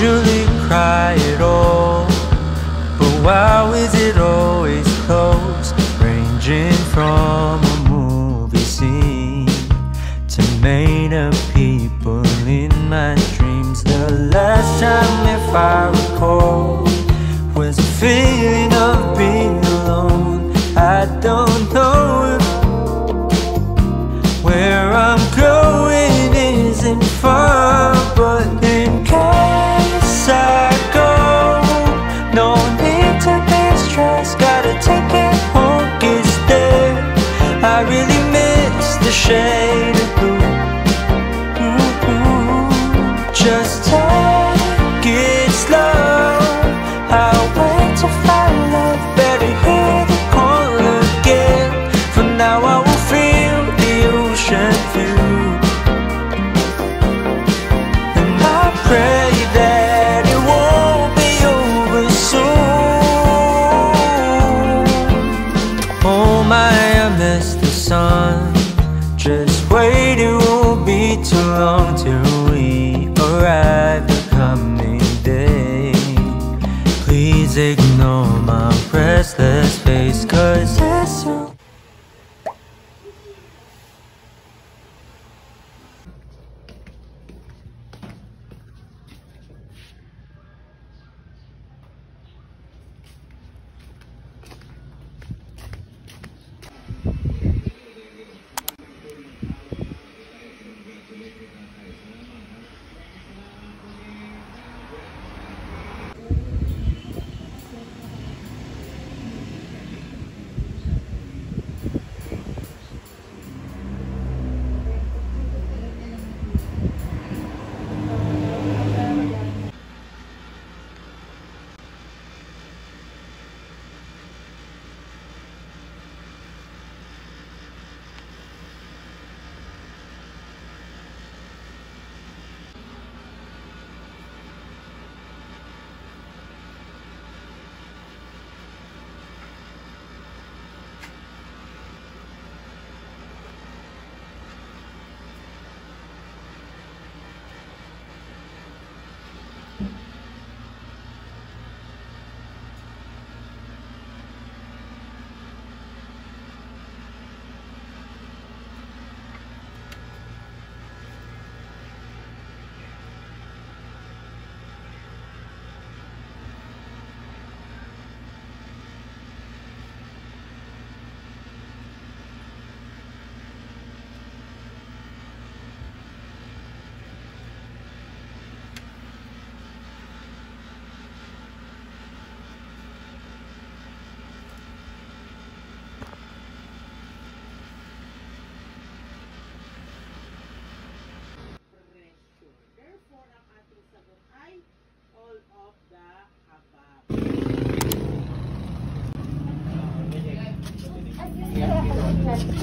Usually cry at all. But why is it always close? Ranging from a movie scene To made up people in my dreams. The last time if I recall Was a feeling of cause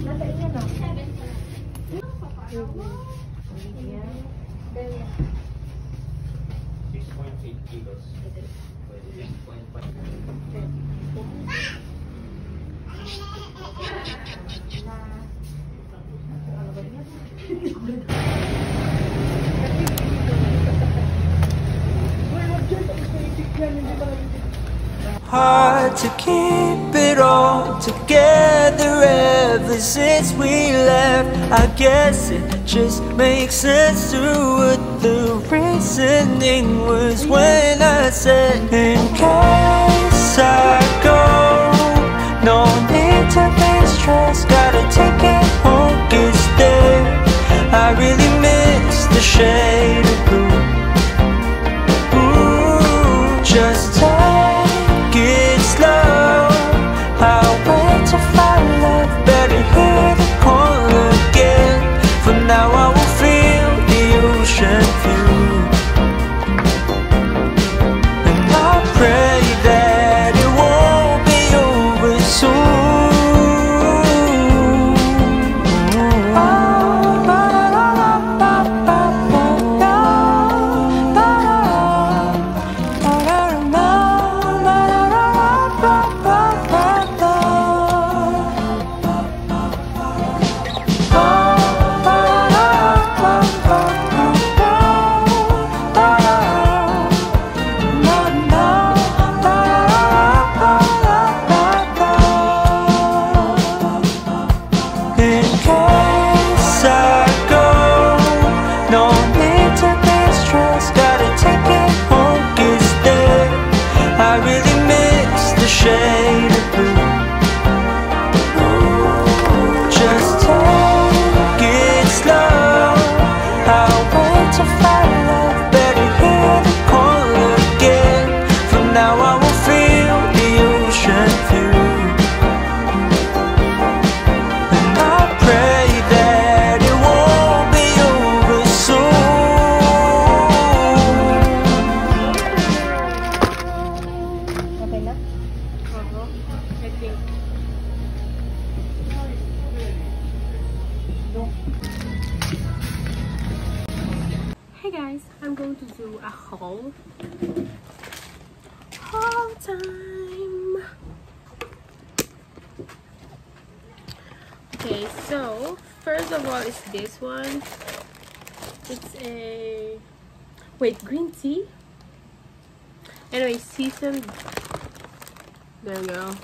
Nasa iya na. Six point eight kilos. Six point five. Nah. Hard to keep it all together ever since we left. I guess it just makes sense to what the reasoning was when I said, In case I go, no need to be stressed. Gotta take it home, it's there. I really miss the shade I think. Hey guys, I'm going to do a haul. Haul time! Okay, so first of all is this one. It's a wait green tea. Anyway, seasoned. There we go.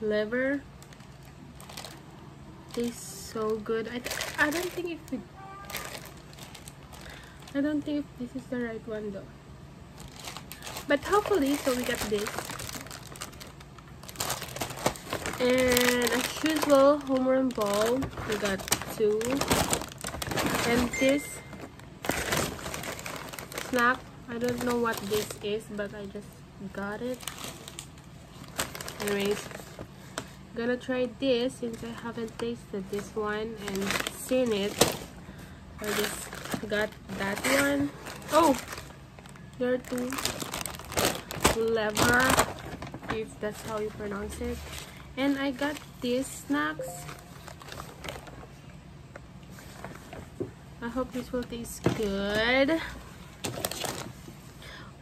Liver. Tastes so good. I I don't think if we. I don't think if this is the right one though. But hopefully, so we got this. And as usual, home run ball. We got two. And this snack. I don't know what this is, but I just got it. Anyways, gonna try this since I haven't tasted this one and seen it. I just got that one. Oh, there are two. Lever, if that's how you pronounce it. And I got these snacks. I hope this will taste good.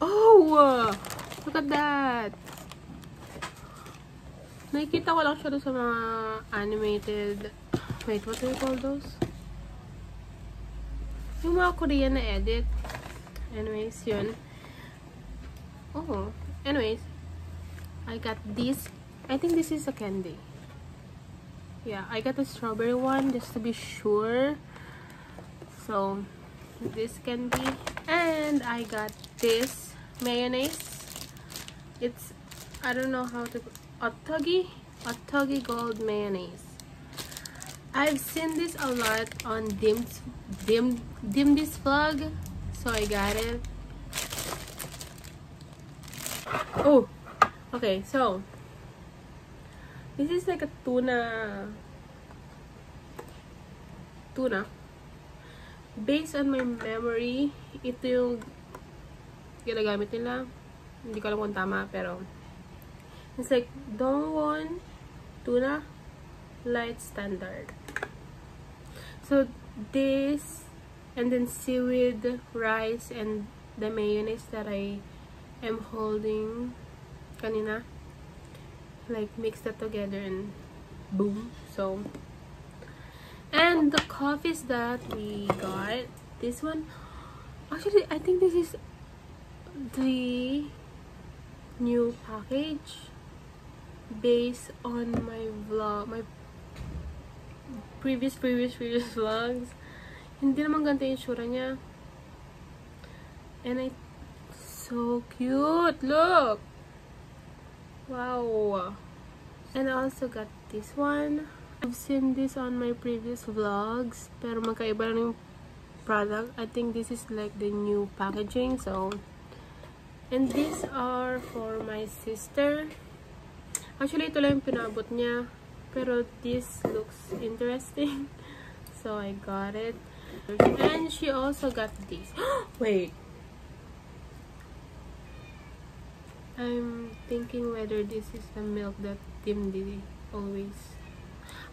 Oh look at that nakikita ko lang siya sa mga animated wait what do you call those yung mga Korean na edit anyways yun oh anyways I got this I think this is a candy. Yeah, I got the strawberry one just to be sure. So, this candy. And I got this mayonnaise. It's, I don't know how to, Ottogi? Otogi Gold Mayonnaise. I've seen this a lot on Dim's, Dim, Dim's vlog. So, I got it. Oh, okay, so This is like a tuna tuna. Based on my memory, ito yung ginagamit nila. Hindi ko alam kung tama, pero it's like Dongwon tuna light standard. So this and then seaweed rice and the mayonnaise that I am holding kanina like mix that together and boom so and the coffees that we got this one actually i think this is the new package based on my vlog my previous previous previous vlogs hindi naman ganito yung sura niya and I so cute look Wow! And I also got this one. I've seen this on my previous vlogs. Pero magkaiba lang yung product. I think this is like the new packaging. So, and these are for my sister. Actually, ito lang yung pinabot niya. Pero this looks interesting. So, I got it. And she also got this. Wait! I'm thinking whether this is the milk that Tim did always.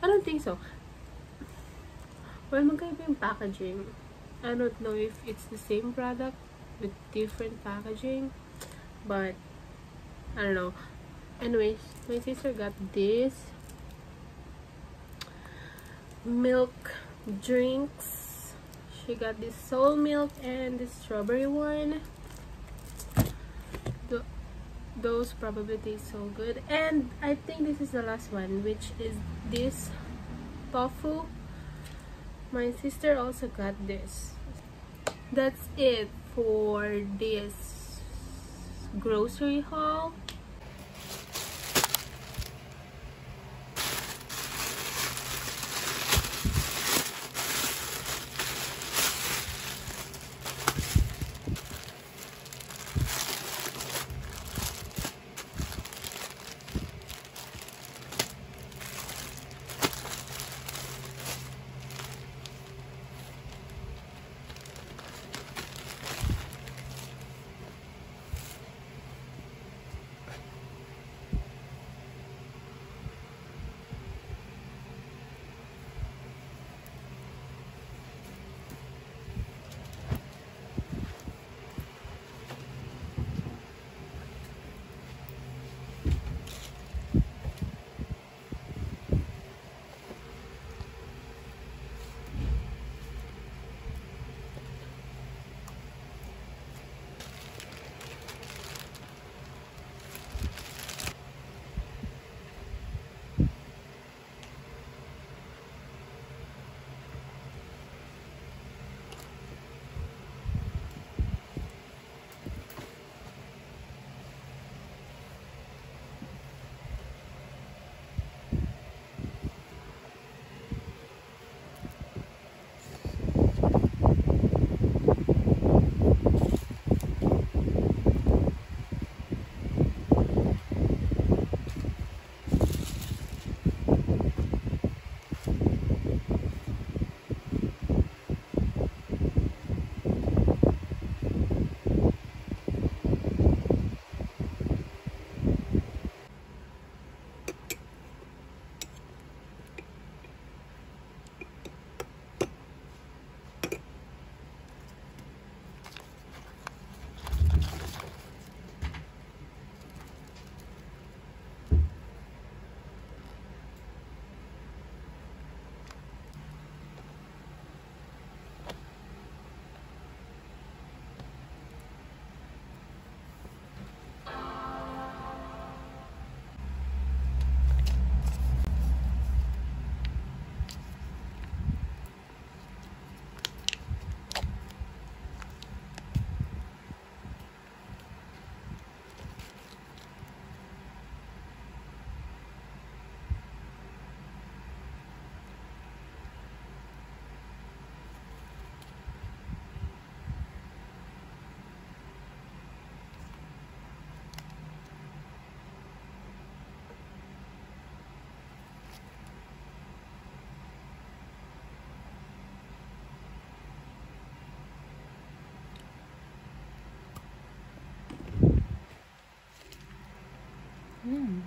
I don't think so. Well, magkaiba yung packaging. I don't know if it's the same product with different packaging. But, I don't know. Anyways, my sister got this. Milk drinks. She got this Seoul Milk and the strawberry one the, those probably taste so good and i think this is the last one which is this tofu my sister also got this that's it for this grocery haul Mm.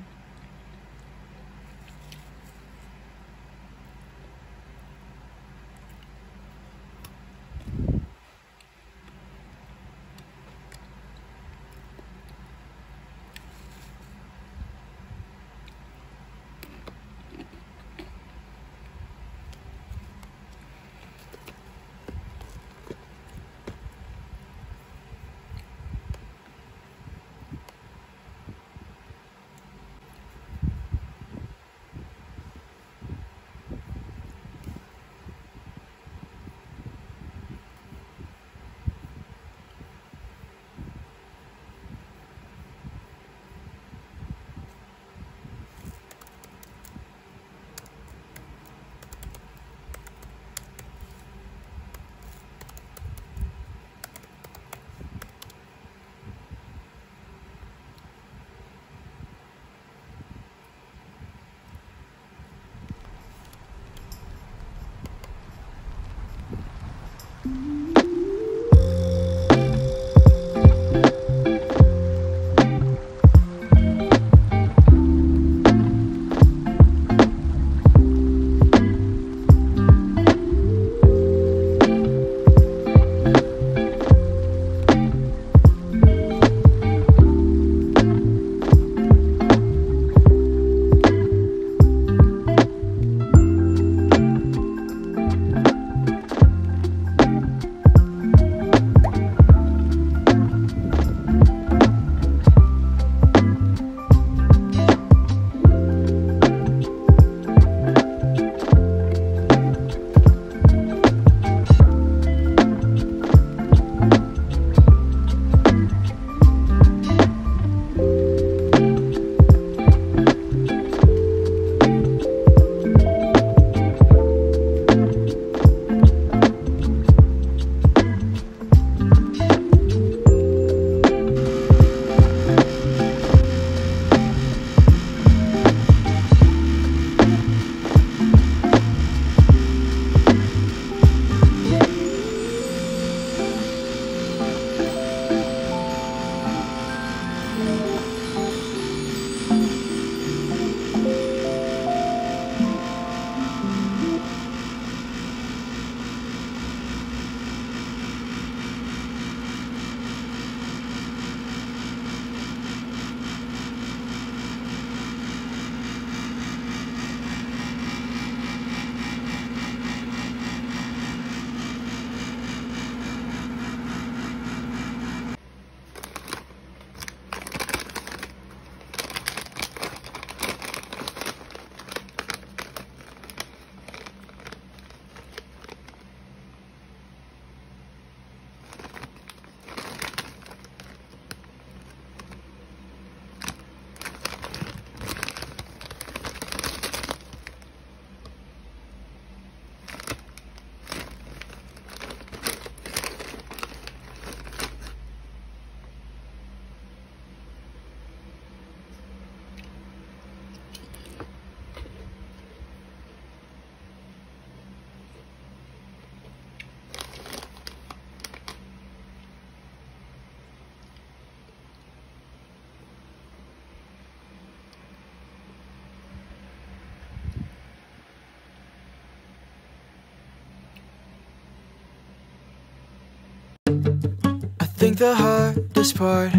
Think the hardest part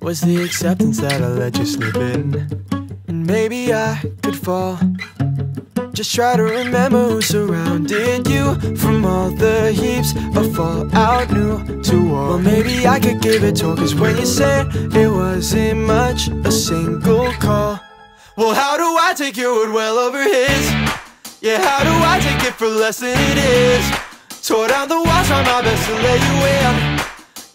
was the acceptance that I let you slip in. And maybe I could fall. Just try to remember who surrounded you from all the heaps of fallout new to all. Well, maybe I could give it to cause when you said it wasn't much, a single call. Well, how do I take your word well over his? Yeah, how do I take it for less than it is? Tore down the walls, try my best to let you in.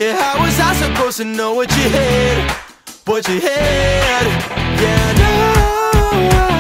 Yeah, how was I supposed to know what you had? What you had? Yeah, no.